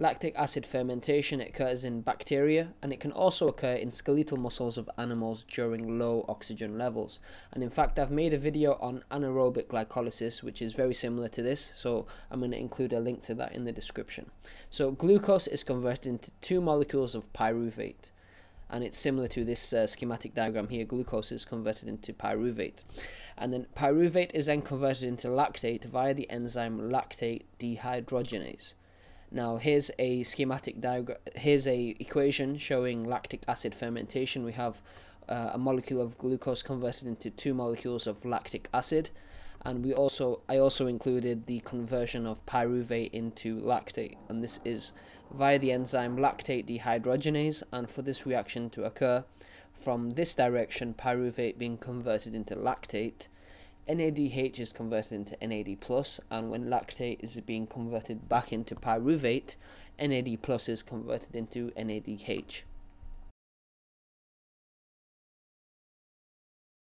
Lactic acid fermentation occurs in bacteria and it can also occur in skeletal muscles of animals during low oxygen levels. And in fact, I've made a video on anaerobic glycolysis, which is very similar to this, so I'm going to include a link to that in the description. So glucose is converted into two molecules of pyruvate and it's similar to this uh, schematic diagram here. Glucose is converted into pyruvate. And then pyruvate is then converted into lactate via the enzyme lactate dehydrogenase. Now here's a schematic diagram, here's a equation showing lactic acid fermentation. We have uh, a molecule of glucose converted into two molecules of lactic acid. And we also I also included the conversion of pyruvate into lactate. And this is via the enzyme lactate dehydrogenase. And for this reaction to occur from this direction pyruvate being converted into lactate NADH is converted into NAD+, plus, and when lactate is being converted back into pyruvate, NAD plus is converted into NADH.